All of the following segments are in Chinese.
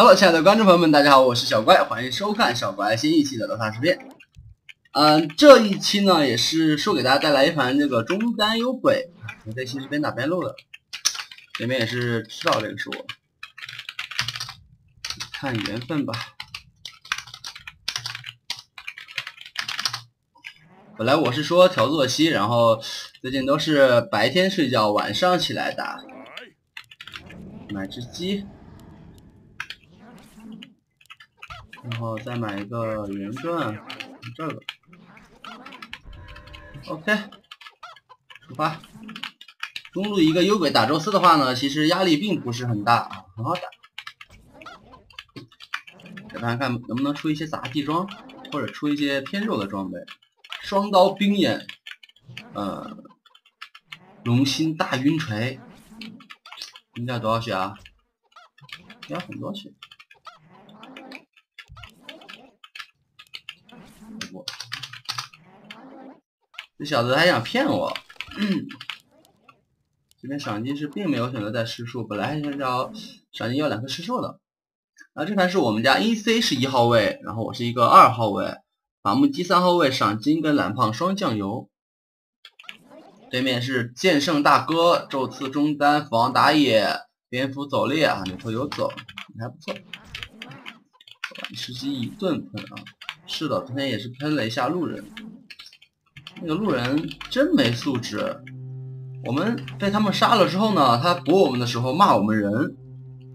好了亲爱的观众朋友们，大家好，我是小怪，欢迎收看小怪新一期的楼塔视频。嗯，这一期呢也是说给大家带来一盘这个中单有鬼，我这期是边打边录的，这边也是知道这个是我，看缘分吧。本来我是说调作息，然后最近都是白天睡觉，晚上起来打，买只鸡。然后再买一个圆盾，这个，OK，出发。中路一个幽鬼打宙斯的话呢，其实压力并不是很大啊，很好打。再看看能不能出一些杂技装，或者出一些偏肉的装备。双刀冰眼，呃，龙心大晕锤，应该多少血啊？应该很多血。这小子还想骗我，这边赏金是并没有选择带施术，本来还想找赏金要两颗施术的。啊，这盘是我们家 EC 是一号位，然后我是一个二号位，伐木机三号位，赏金跟蓝胖双酱油。对面是剑圣大哥，宙次中单，斧王打野，蝙蝠走猎啊，牛头有走，还不错。吃鸡一顿喷啊，是的，昨天也是喷了一下路人。那个路人真没素质，我们被他们杀了之后呢，他搏我们的时候骂我们人，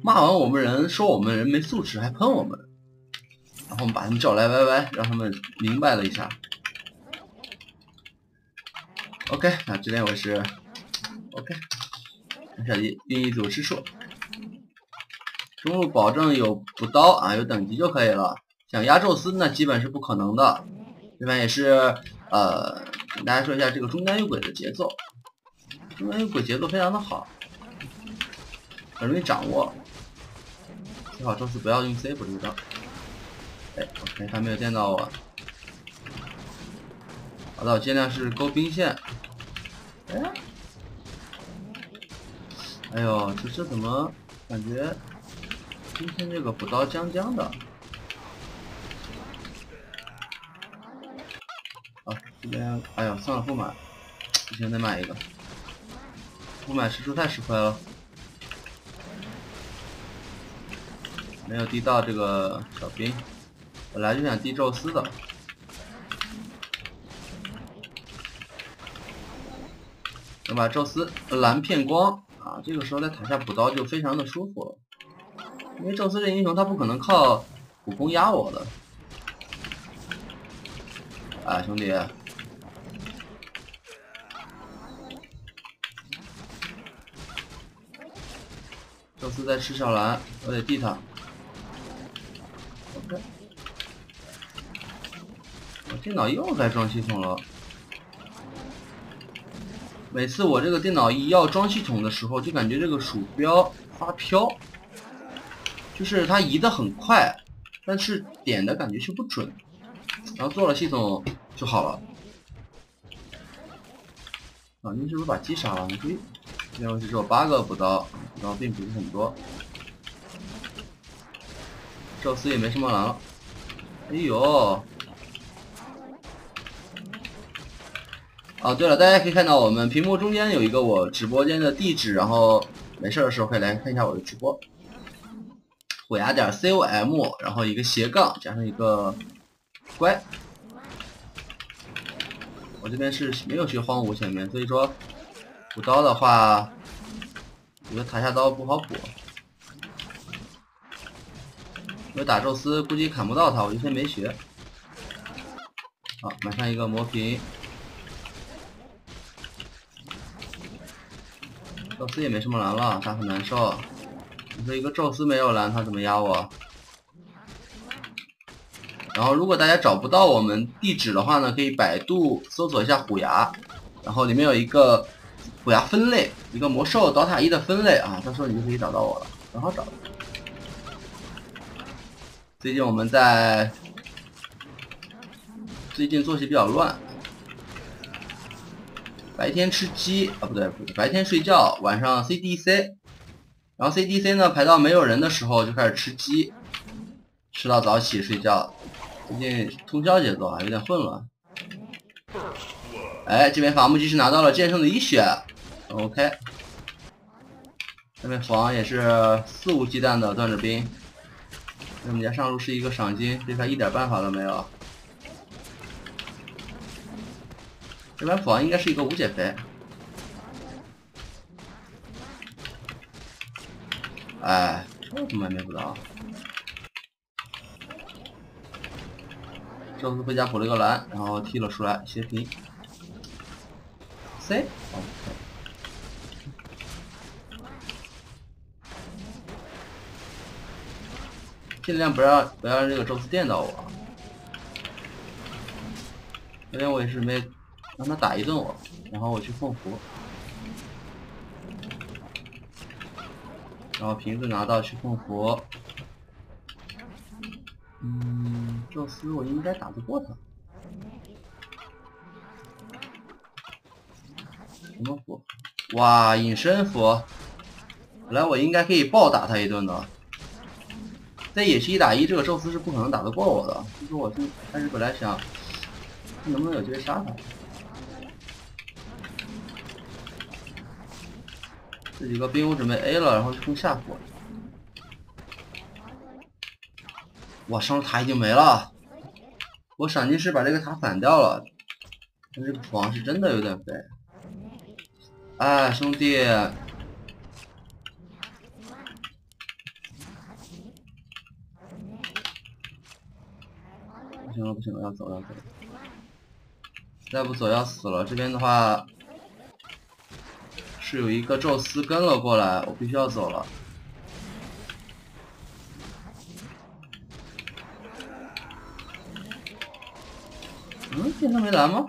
骂完我们人说我们人没素质，还喷我们，然后我们把他们叫来 YY，让他们明白了一下。OK，那这边我是 OK，看下一另一组吃术，中路保证有补刀啊，有等级就可以了。想压宙斯那基本是不可能的，这边也是呃。跟大家说一下这个中单有鬼的节奏，中单有鬼节奏非常的好，很容易掌握。最好这次不要用 C 补这个招。哎，OK，他没有电到我。好的，我尽量是勾兵线。哎，哎呦，这这怎么感觉今天这个补刀僵僵的？这边，哎呀，算了，不买，不行，得买一个。不买实出太吃亏了。没有滴到这个小兵，本来就想滴宙斯的。能把宙斯蓝片光啊！这个时候在塔下补刀就非常的舒服了，因为宙斯这英雄他不可能靠普攻压我的。啊，兄弟！宙斯在吃小蓝，我得地他。OK，我电脑又该装系统了。每次我这个电脑一要装系统的时候，就感觉这个鼠标发飘，就是它移的很快，但是点的感觉却不准。然后做了系统就好了。啊，你是不是把鸡杀了？你可以。因为只有八个补刀，补刀并不是很多。宙斯也没什么蓝了。哎呦！哦，对了，大家可以看到我们屏幕中间有一个我直播间的地址，然后没事的时候可以来看一下我的直播。虎牙点 com，然后一个斜杠加上一个乖。我这边是没有学荒芜前面，所以说。补刀的话，我觉得塔下刀不好补，因为打宙斯估计砍不到他，我一天没血。好，买上一个魔瓶。宙斯也没什么蓝了，他很难受。你说一个宙斯没有蓝，他怎么压我？然后如果大家找不到我们地址的话呢，可以百度搜索一下虎牙，然后里面有一个。虎牙分类，一个魔兽倒塔一的分类啊，到时候你就可以找到我了，很好找。最近我们在，最近作息比较乱，白天吃鸡啊，不对不对，白天睡觉，晚上 CDC，然后 CDC 呢排到没有人的时候就开始吃鸡，吃到早起睡觉。最近通宵节奏啊，有点混乱。哎，这边伐木机是拿到了剑圣的一血，OK。这边防也是肆无忌惮的断着兵。我们家上路是一个赏金，对他一点办法都没有。这边防应该是一个无解肥。哎，这怎么没补到？这次回家补了一个蓝，然后踢了出来，斜平。c。尽量不要不要让这个宙斯电到我。这边我也是没让他打一顿我，然后我去凤符，然后瓶子拿到去凤符。嗯，宙斯我应该打得过他。什么符？哇，隐身符！本来我应该可以暴打他一顿的。在野区一打一，这个宙斯是不可能打得过我的。其实我是开始本来想，能不能有机会杀他。这几个兵我准备 A 了，然后去攻下辅。哇，上路塔已经没了。我闪金师把这个塔反掉了，但这个斧王是真的有点肥。哎，兄弟，不行了，不行了，要走要走，再不走要死了。这边的话是有一个宙斯跟了过来，我必须要走了。嗯，剑圣没蓝吗？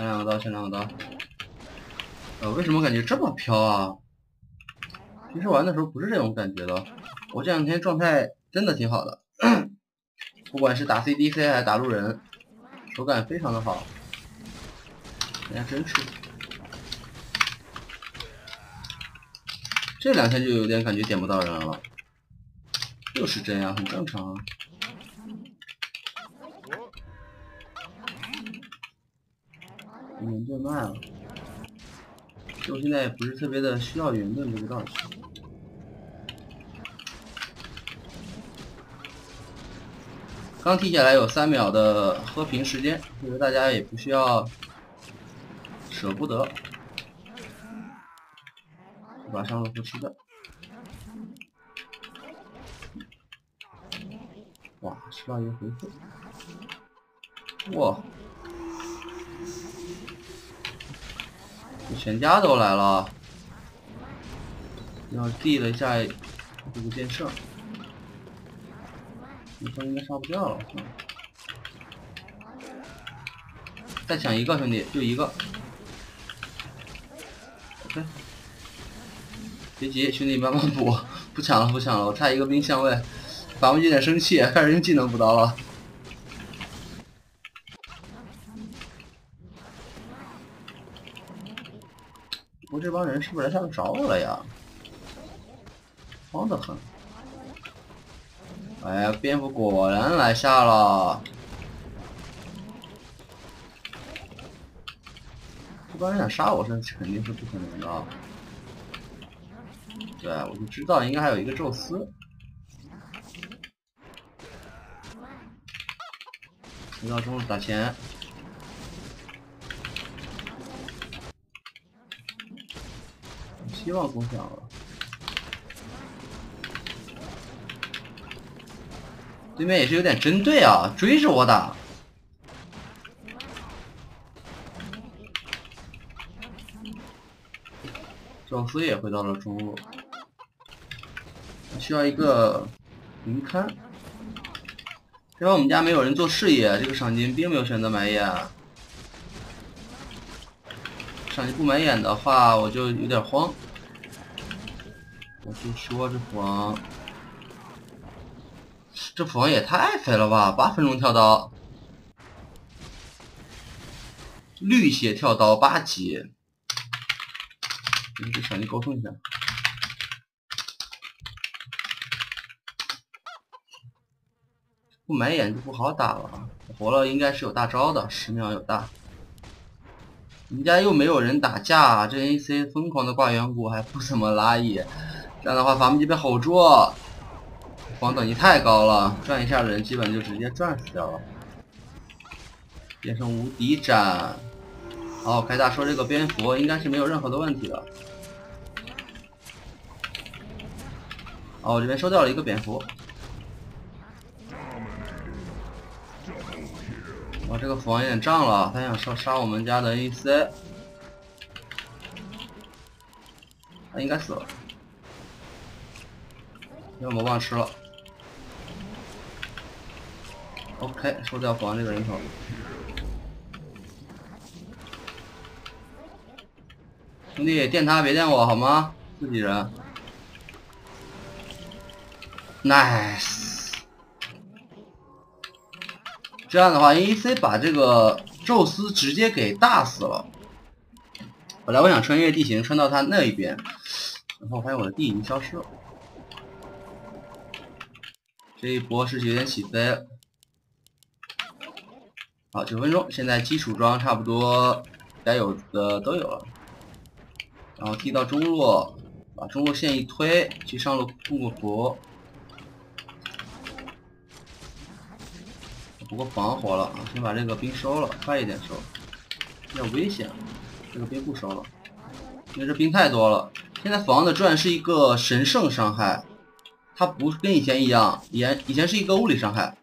前两个刀，前两个刀。呃，为什么感觉这么飘啊？平时玩的时候不是这种感觉的。我这两天状态真的挺好的，不管是打 CDC 还是打路人，手感非常的好。人家真吃。这两天就有点感觉点不到人了，又是这样，很正常。啊云盾卖了，就现在也不是特别的需要云盾这个道具。刚踢下来有三秒的喝平时间，所以大家也不需要舍不得。把上路扶持的，哇，吃到一个回复，哇，全家都来了，然后递了一下这个剑圣，对方应该杀不掉了，再抢一个兄弟，就一个。别急，兄弟慢慢补，不抢了，不抢了，我差一个兵相位，伐木机有点生气，开始用技能补刀了。我这帮人是不是来下路找我了呀？慌得很。哎呀，蝙蝠果然来下了。这帮人想杀我，是肯定是不可能的。对，我就知道应该还有一个宙斯。回到中路打钱，希望共享了。对面也是有点针对啊，追着我打。宙斯也回到了中路。需要一个云看，因为我们家没有人做视野，这个赏金并没有选择买眼。赏金不满眼的话，我就有点慌。我就说这斧王，这斧王也太肥了吧！八分钟跳刀，绿血跳刀八级，跟这小尼沟通一下。不买眼就不好打了，活了应该是有大招的，十秒有大。人家又没有人打架，这 AC 疯狂的挂远古还不怎么拉野，这样的话伐木机被吼住，防等级太高了，转一下人基本就直接转死掉了。变成无敌斩，哦，凯大说这个蝙蝠应该是没有任何的问题的。哦，我这边收掉了一个蝙蝠。哇，这个斧王有点胀了，他想杀杀我们家的 AC，他应该死了，要魔棒吃了。OK，收掉斧王这个人头。兄弟，电他别电我好吗？自己人。Nice。这样的话，AEC 把这个宙斯直接给大死了。本来我想穿越地形穿到他那一边，然后发现我的地已经消失了。这一波是有点起飞。好，九分钟，现在基础装差不多该有的都有了。然后踢到中路，把中路线一推，去上路控个符。不过防活了，先把这个兵收了，快一点收，有点危险。这个兵不收了，因为这兵太多了。现在防的转是一个神圣伤害，它不跟以前一样，以前以前是一个物理伤害。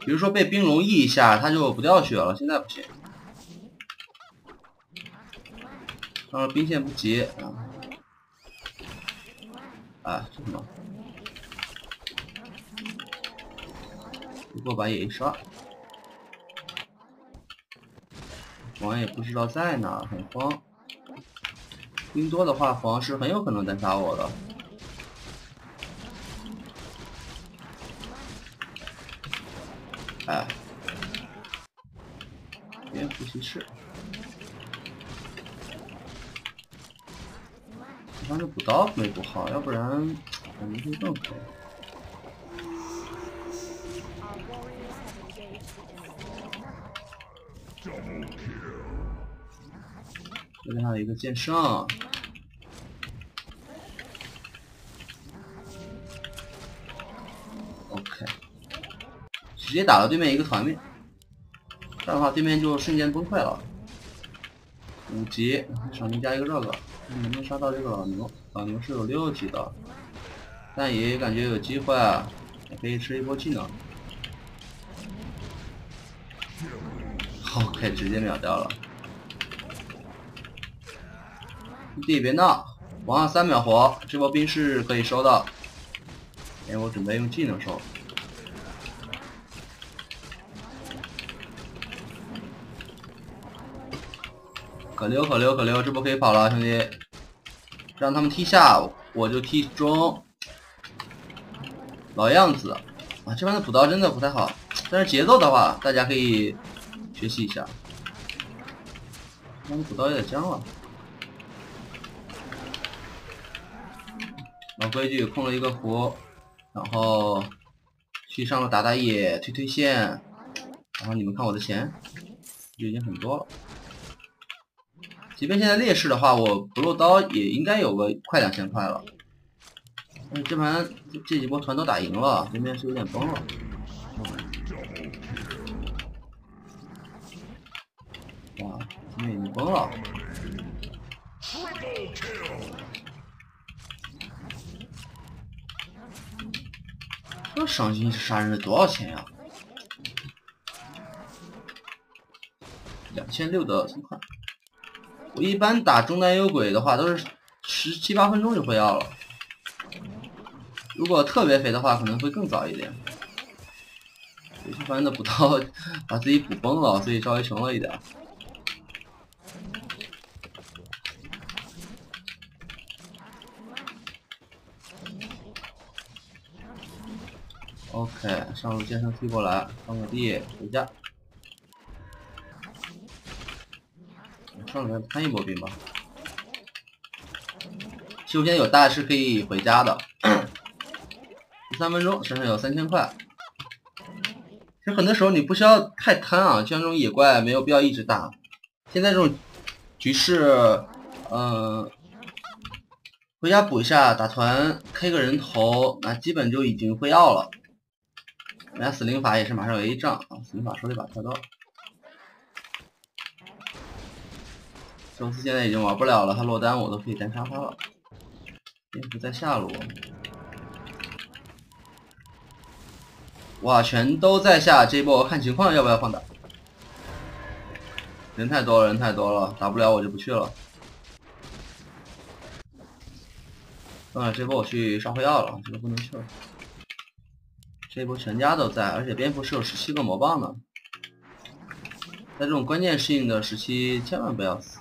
比如说被冰龙 E 一下，它就不掉血了，现在不行。啊兵线不急啊，啊，这什么？不过把野一刷，王也不知道在哪，很慌。兵多的话，黄是很有可能单杀我的。哎，蝙蝠骑士，他这补刀没补好，要不然感觉会更黑。这边还有一个剑圣，OK，直接打了对面一个团灭，这样的话对面就瞬间崩溃了。五级，赏金加一个这个，能不能杀到这个老牛？老牛是有六级的，但也感觉有机会，啊可以吃一波技能。OK，直接秒掉了。弟别闹，王二三秒活，这波兵是可以收的。哎，我准备用技能收。可溜可溜可溜，这波可以跑了，兄弟。让他们踢下，我就踢中。老样子，啊，这边的补刀真的不太好，但是节奏的话，大家可以。学习一下，那补刀有点僵了。老规矩，控了一个符，然后去上路打打野，推推线，然后你们看我的钱，就已经很多了。即便现在劣势的话，我不漏刀也应该有个快两千块了。但是这盘这几波团都打赢了，对面是有点崩了哇。你崩了！这赏金是杀人的多少钱呀？两千六的存款。我一般打中单幽鬼的话，都是十七八分钟就会要了。如果特别肥的话，可能会更早一点。有些番的补刀把自己补崩了，所以稍微穷了一点。OK，上路剑圣踢过来，放个地回家。上来摊一波兵吧。其实我现在有大是可以回家的。三分钟，身上有三千块。其实很多时候你不需要太贪啊，像这种野怪没有必要一直打。现在这种局势，嗯，回家补一下，打团开个人头，那基本就已经会要了。人家死灵法也是马上有 A 仗啊，死灵法手里把跳刀。宙斯现在已经玩不了了，他落单我都可以单杀他了。蝙蝠在下路。哇，全都在下，这一波看情况要不要放大？人太多了，人太多了，打不了我就不去了。算了，这波我去刷辉耀了，这个不能去了。这一波全家都在，而且蝙蝠是有十七个魔棒的，在这种关键适应的时期，千万不要死。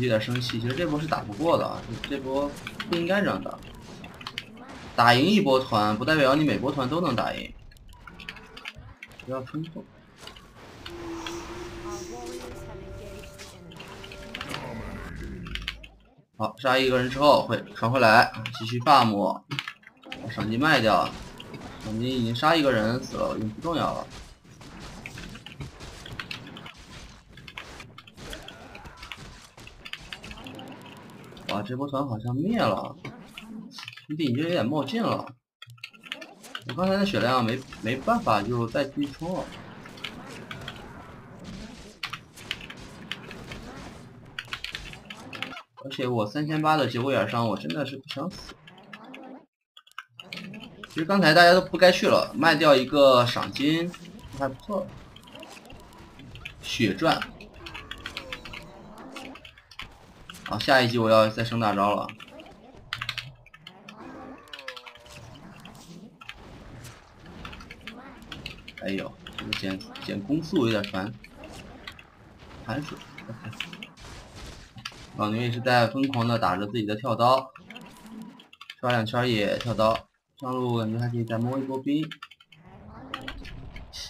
有点生气，其实这波是打不过的，这波不应该这样打。打赢一波团不代表你每波团都能打赢，不要冲动。好，杀一个人之后会传回来，继续 farm，把赏金卖掉。赏金已经杀一个人死了，已经不重要了。哇，这波团好像灭了，兄弟，你这有点冒进了。我刚才的血量没没办法就再继续冲了，而且我三千八的节骨眼上，我真的是不想死。其实刚才大家都不该去了，卖掉一个赏金还不错，血赚。下一集我要再升大招了。哎呦，这个减减攻速有点烦。寒水，老牛也是在疯狂的打着自己的跳刀，刷两圈也跳刀。上路感觉还可以再摸一波兵。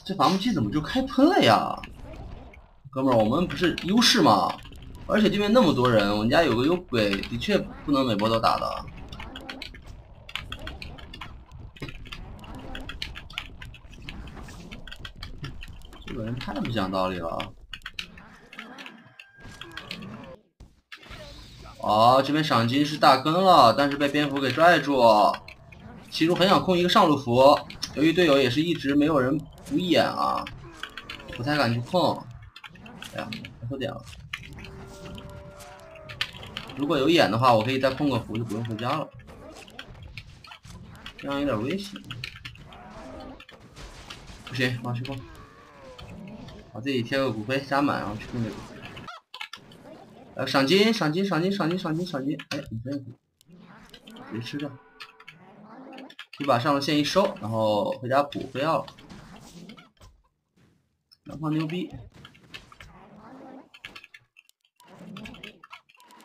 这伐木机怎么就开喷了呀？哥们儿，我们不是优势吗？而且对面那么多人，我们家有个有鬼，的确不能每波都打的。这个人太不讲道理了。哦，这边赏金是大坑了，但是被蝙蝠给拽住。其实很想控一个上路符，由于队友也是一直没有人补眼啊，不太敢去控。哎呀，错点了。如果有眼的话，我可以再控个符，就不用回家了。这样有点危险。不行，我去控。把自己贴个骨灰加满，然后去控这个。呃，赏金，赏金，赏金，赏金，赏金，赏金。哎，你这样子，直接吃掉。就把上路线一收，然后回家补不要了。蓝胖牛逼。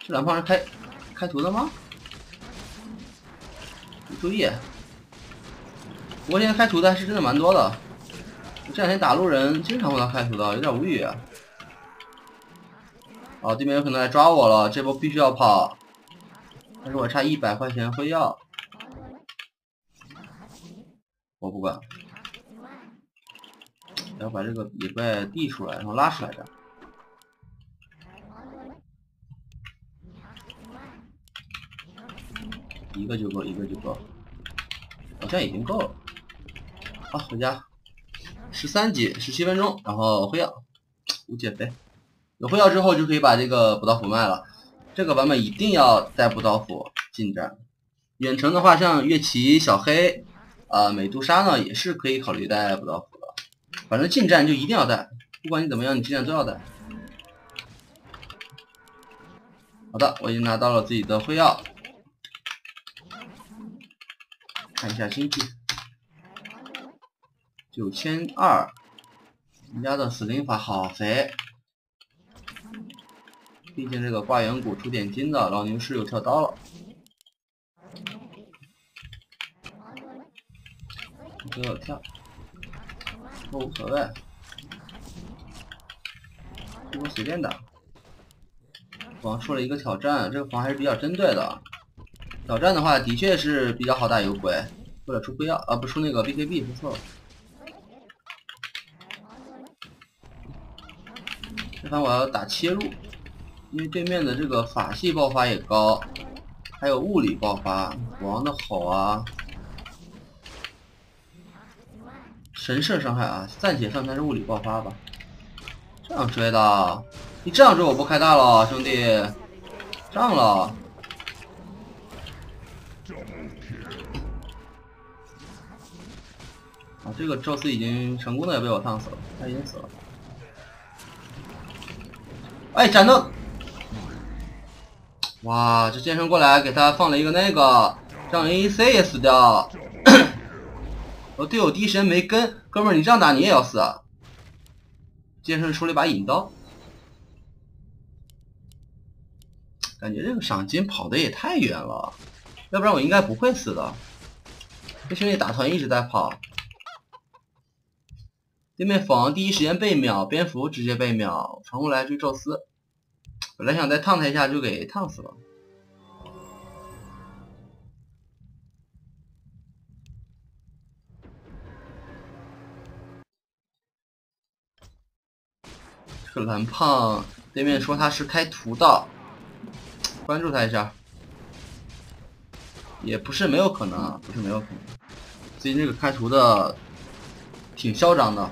蓝胖是开开图的吗？注意，不过现在开图的还是真的蛮多的。这两天打路人经常碰到开图的，有点无语。哦，对面有可能来抓我了，这波必须要跑。但是我差一百块钱会要，我不管，要把这个野怪递出来，然后拉出来的。一个就够，一个就够，好像已经够了。好，回家。十三级，十七分钟，然后辉耀，无减肥。有辉耀之后就可以把这个补刀斧卖了。这个版本一定要带补刀斧近战。远程的话，像月奇、小黑，啊，美杜莎呢，也是可以考虑带补刀斧的。反正近战就一定要带，不管你怎么样，你近战都要带。好的，我已经拿到了自己的辉耀。看一下经济，九千二，你家的死灵法好肥，毕竟这个挂远古出点金的，老牛是有跳刀了，给我跳，我无所谓，这波随便打。王出了一个挑战，这个房还是比较针对的。挑战的话，的确是比较好打有鬼，或者出飞药啊，不出那个 BKB，不错了。这盘我要打切入，因为对面的这个法系爆发也高，还有物理爆发，王的好啊，神射伤害啊，暂且算它是物理爆发吧。这样追的。你这样追我不开大了，兄弟，上了。这个宙斯已经成功的被我烫死了，他已经死了。哎，斩灯！哇，这剑圣过来给他放了一个那个，让 AEC 也死掉。我队友第一时间没跟，哥们儿，你这样打你也要死。啊！剑圣出了一把引刀。感觉这个赏金跑的也太远了，要不然我应该不会死的。这兄弟打团一直在跑，对面斧王第一时间被秒，蝙蝠直接被秒，传过来追宙斯，本来想再烫他一下就给烫死了。这个蓝胖对面说他是开图的。关注他一下，也不是没有可能啊，不是没有可能。最近这个开图的挺嚣张的。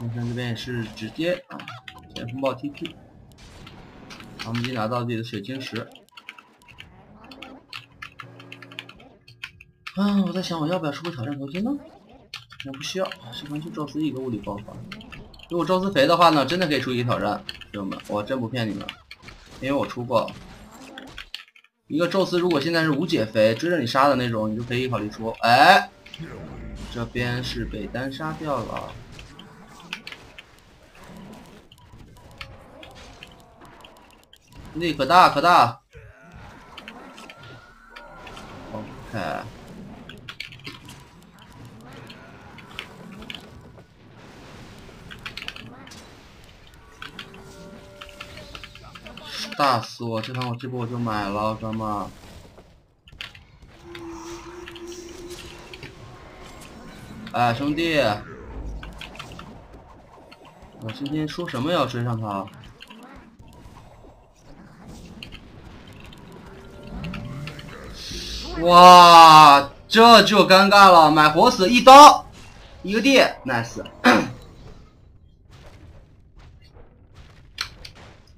金山这边也是直接啊，先风暴 TP，我们已经拿到自己的水晶石。啊，我在想我要不要出个挑战头巾呢？我不需要，喜欢就宙斯一个物理爆发。如果宙斯肥的话呢，真的可以出一个挑战，朋友们，我真不骗你们。因为我出过一个宙斯，如果现在是无解肥追着你杀的那种，你就可以考虑出。哎，这边是被单杀掉了，力可大可大。OK。大死我！这盘我这波我就买了，哥们。哎，兄弟，我今天说什么要追上他？哇，这就尴尬了，买活死一刀，一个 D，nice。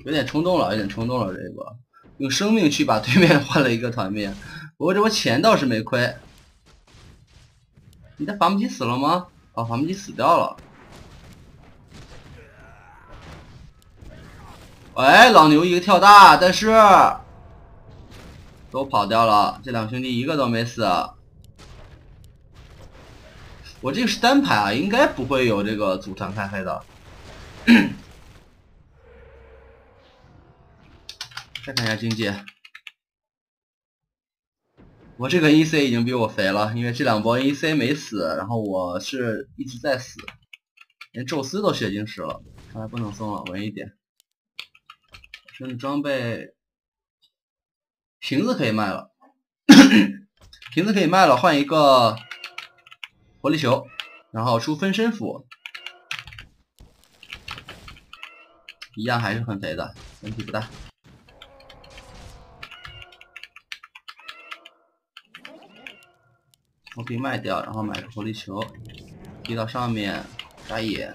有点冲动了，有点冲动了，这个用生命去把对面换了一个团灭，不过这波钱倒是没亏。你的伐木机死了吗？哦，伐木机死掉了。哎，老牛一个跳大，但是都跑掉了，这两兄弟一个都没死。我这个是单排啊，应该不会有这个组团开黑的。再看一下经济，我这个 EC 已经比我肥了，因为这两波 EC 没死，然后我是一直在死，连宙斯都血晶石了，看来不能送了，稳一点。剩的装备瓶子可以卖了，瓶子可以卖了，换一个活力球，然后出分身符，一样还是很肥的，问题不大。我可以卖掉，然后买个活力球，踢到上面打野。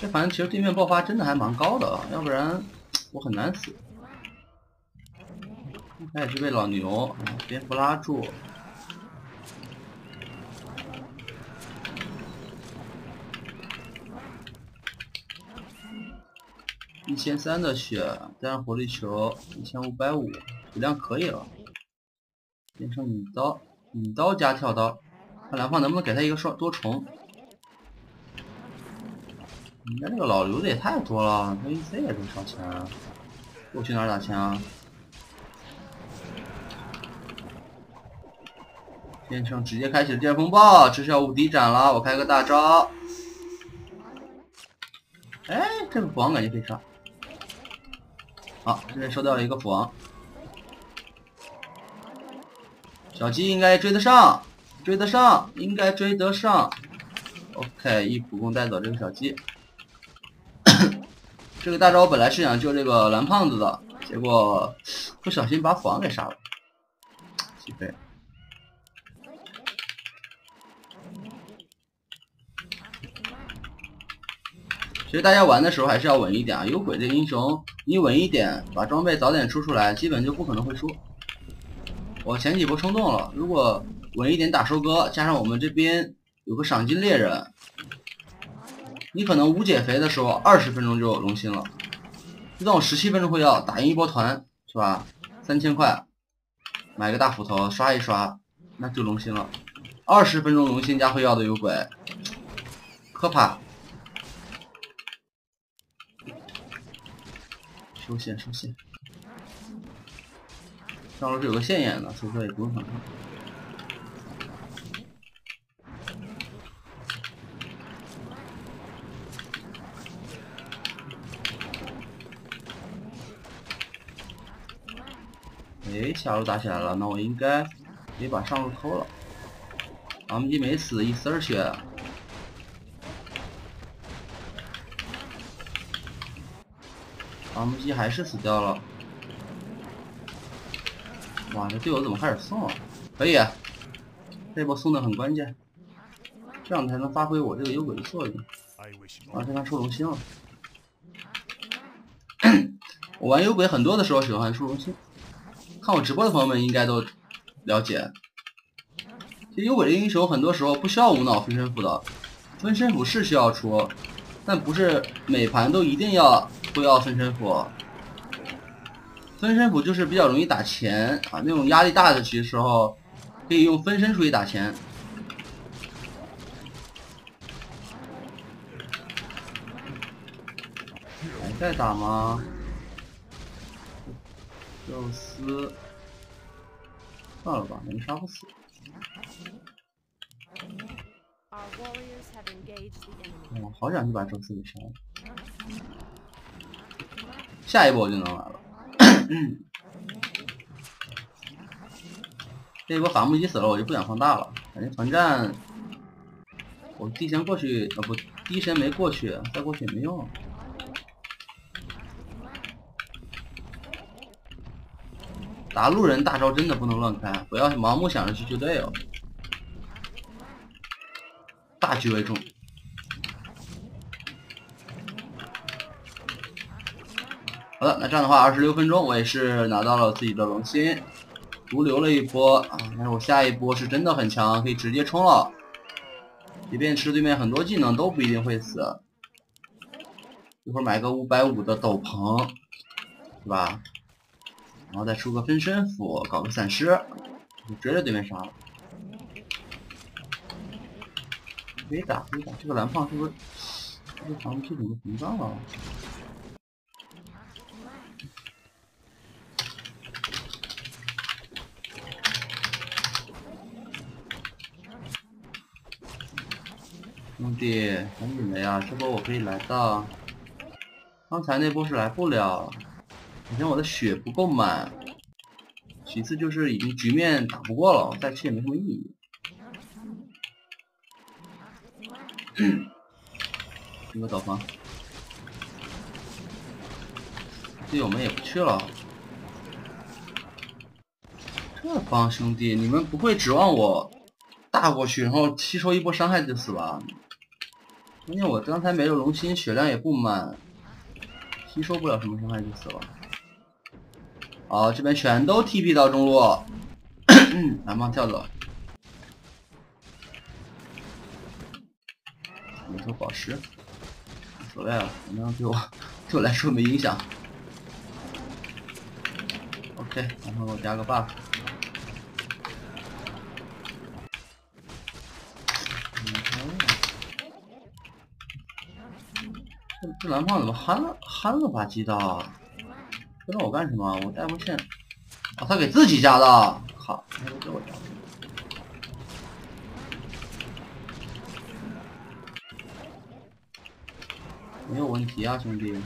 这反正其实对面爆发真的还蛮高的啊，要不然我很难死。他也是被老牛蝙蝠拉住，一千三的血加上活力球，一千五百五，血量可以了。变成引刀，引刀加跳刀，看蓝胖能不能给他一个双多重。人家这个老刘的也太多了，他 EC 也多少钱？我去哪打钱啊？变成直接开启了第二风暴，这是要无敌斩了。我开个大招。哎，这个斧王感觉可以杀。好，这边收掉了一个斧王。小鸡应该追得上，追得上，应该追得上。OK，一普攻带走这个小鸡。这个大招本来是想救这个蓝胖子的，结果不小心把斧王给杀了，起飞。其实大家玩的时候还是要稳一点啊，有鬼的英雄，你稳一点，把装备早点出出来，基本就不可能会输。我前几波冲动了，如果稳一点打收割，加上我们这边有个赏金猎人，你可能无解肥的时候二十分钟就龙心了。就算我十七分钟会要打赢一波团，是吧？三千块买个大斧头刷一刷，那就龙心了。二十分钟龙心加会要的有鬼，可怕。收线收线。上路是有个线眼的，所以说也不用反抗。哎，下路打起来了，那我应该也把上路偷了。阿木鸡没死，一丝儿血。阿木鸡还是死掉了。哇，这队友怎么开始送了？可以啊，这波送的很关键，这样才能发挥我这个幽鬼的作用。啊，这他出龙心了。我玩幽鬼很多的时候喜欢出龙心，看我直播的朋友们应该都了解。其实幽鬼的英雄很多时候不需要无脑分身符的，分身符是需要出，但不是每盘都一定要都要分身符。分身符就是比较容易打钱啊，那种压力大的局时候，可以用分身出去打钱。还在打吗？宙斯，算了吧，没杀不死。我好想去把宙斯给杀了，下一波我就能来了。这一波伐木机死了，我就不想放大了。感觉团战，我地神过去，啊不，地神没过去，再过去也没用。打路人大招真的不能乱开，不要盲目想着去救队友，大局为重。好的，那这样的话，二十六分钟我也是拿到了自己的龙心，独留了一波啊！但是我下一波是真的很强，可以直接冲了，即便吃对面很多技能都不一定会死。一会儿买个五百五的斗篷，是吧？然后再出个分身符，搞个散失，就追着对面杀了。可以打，可以打，这个蓝胖是不是这个防具怎么膨胀了？兄弟，赶紧的呀！这波我可以来到，刚才那波是来不了。首先我的血不够满，其次就是已经局面打不过了，再去也没什么意义。这个导防，队友们也不去了。这帮兄弟，你们不会指望我大过去，然后吸收一波伤害就死吧？因为我刚才没有龙心，血量也不满，吸收不了什么伤害就死了。好，这边全都 TP 到中路，蓝胖跳走，没头宝石，无所谓了，反正对我对我来说没影响。OK，然后我加个 buff。这这蓝胖怎么憨憨了吧唧的？跟着我干什么？我带波线。哦，他给自己加的。靠，给我加！没有问题啊，兄弟。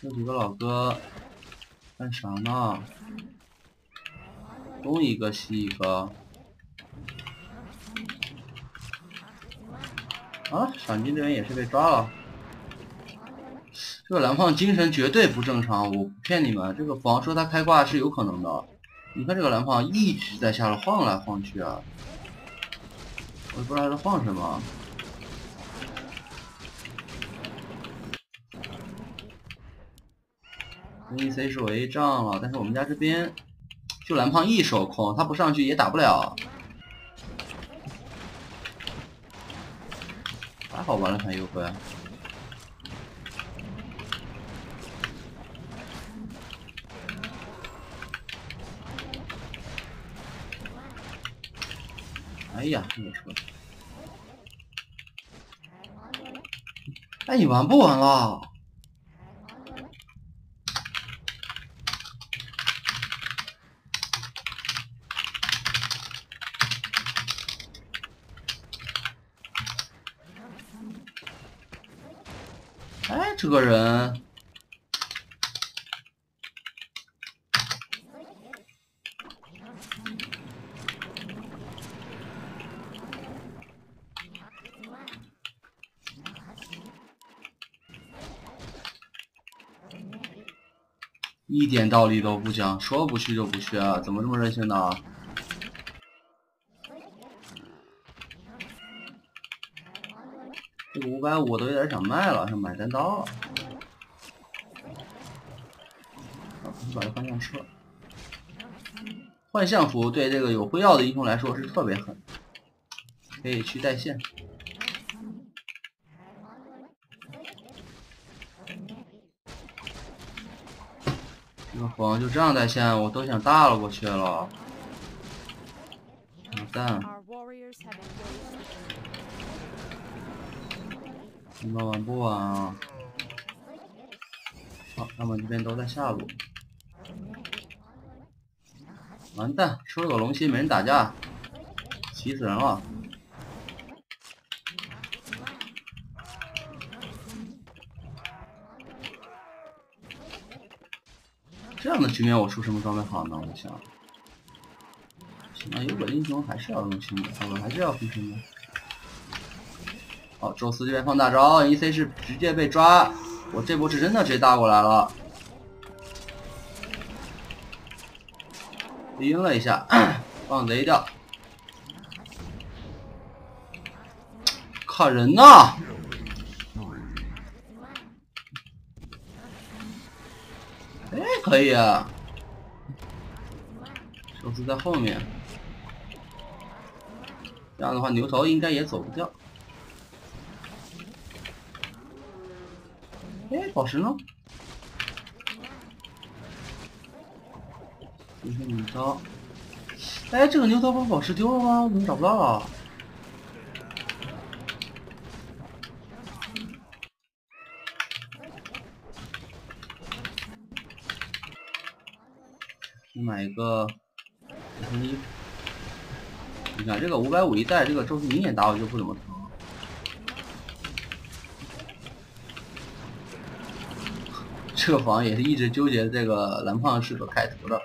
这几个老哥干啥呢？东一个西一个。啊，赏金这边也是被抓了。这个蓝胖精神绝对不正常，我不骗你们，这个房说他开挂是有可能的。你看这个蓝胖一直在下路晃来晃去啊，我也不知道他在晃什么。E C 是违章了，但是我们家这边就蓝胖一手空，他不上去也打不了。还好玩了盘优惠。哎呀，没车！哎，你玩不玩了？哎，这个人。一点道理都不讲，说不去就不去啊！怎么这么任性呢？这个五百五都有点想卖了，想买单刀了。把这方向撤了。幻象符对这个有辉耀的英雄来说是特别狠，可以去带线。这个黄就这样带线，我都想大了过去了。完蛋！你们玩不玩啊？好，他们这边都在下路。完蛋，出了个龙心，没人打架，急死人了。这样的局面我出什么装备好呢？我想，行啊，有本英雄还是要用心的，好吧，还是要分心的。好，宙斯这边放大招，E C 是直接被抓，我这波是真的直接大过来了，晕了一下，放雷掉，卡人呢？可以啊，宙斯在后面，这样的话牛头应该也走不掉。哎，宝石呢？一个牛头，哎，这个牛头把宝石丢了吗？我怎么找不到了？买一个一，你看这个五百五一带，这个宙斯明显打我就不怎么疼。这个房也是一直纠结这个蓝胖是否开图的。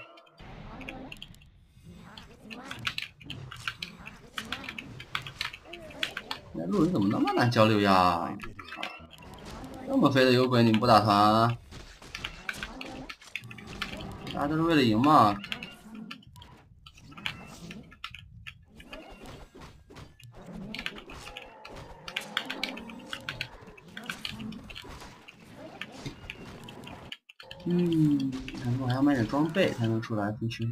那路人怎么那么难交流呀？这么肥的有鬼，你们不打团？大家都是为了赢嘛。嗯，感觉我还要买装备才能出来分区。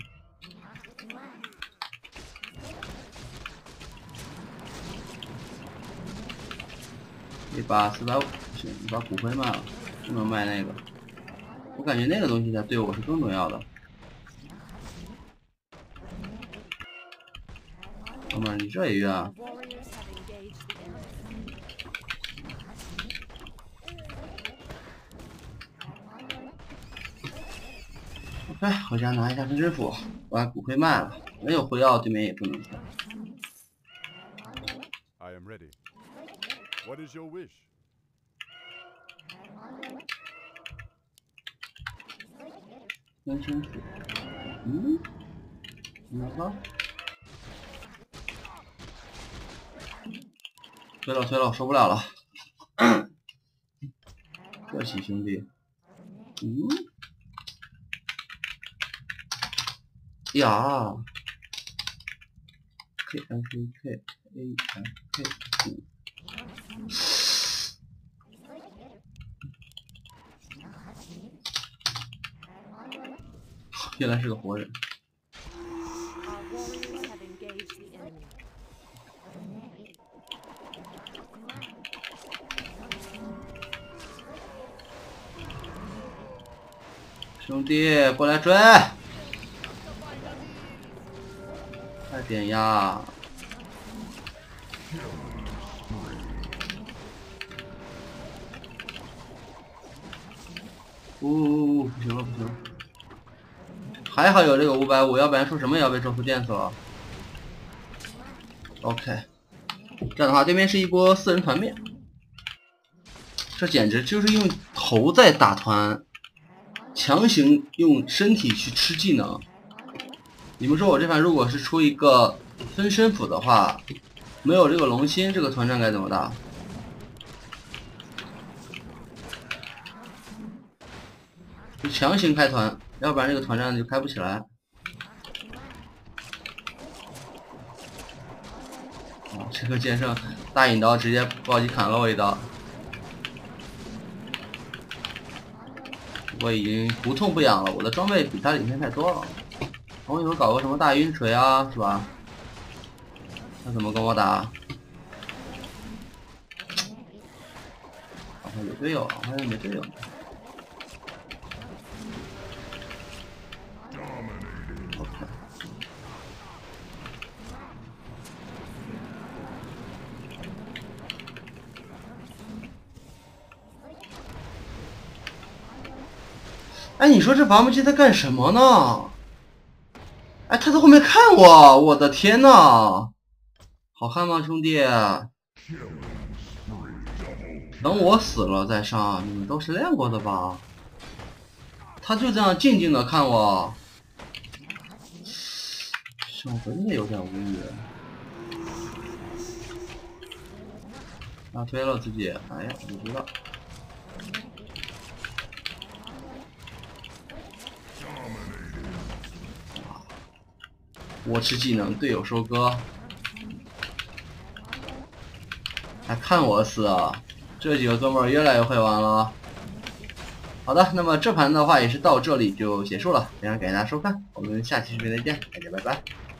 一把四百五，行，你把骨灰卖了，不能卖那个。我感觉那个东西才对我是更重要的。哥们，你这也晕啊？对，回家拿一下分身斧，把骨灰卖了。没有回药，对面也不能跳。I am ready. What is your wish? 分身斧，嗯，哪个？推了推了，受不了了。客气兄弟，嗯，呀，K M K K A M K 五。原来是个活人。兄弟，过来追！快点呀！呜呜、不行了，不行了！还好有这个五百五，要不然说什么也要被咒符电死了。OK，这样的话，对面是一波四人团灭，这简直就是用头在打团。强行用身体去吃技能。你们说我这盘如果是出一个分身斧的话，没有这个龙心，这个团战该怎么打？就强行开团，要不然这个团战就开不起来。啊，这个剑圣大引刀直接暴击砍了我一刀。我已经不痛不痒了，我的装备比他领先太多了。我以后搞个什么大晕锤啊，是吧？他怎么跟我打？好像有队友，好像没队友。哎，你说这伐木机在干什么呢？哎，他在后面看我，我的天呐！好看吗，兄弟？等我死了再上，你们都是练过的吧？他就这样静静的看我，我真的有点无语。啊，推了自己，哎呀，不知道。我吃技能，队友收割，还看我死啊！这几个哥们儿越来越会玩了。好的，那么这盘的话也是到这里就结束了，非常感谢大家收看，我们下期视频再见，大家拜拜。